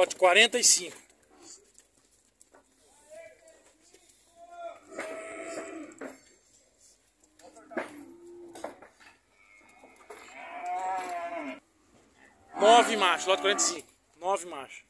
Lote 45. Nove machos, lote 45. Nove machos.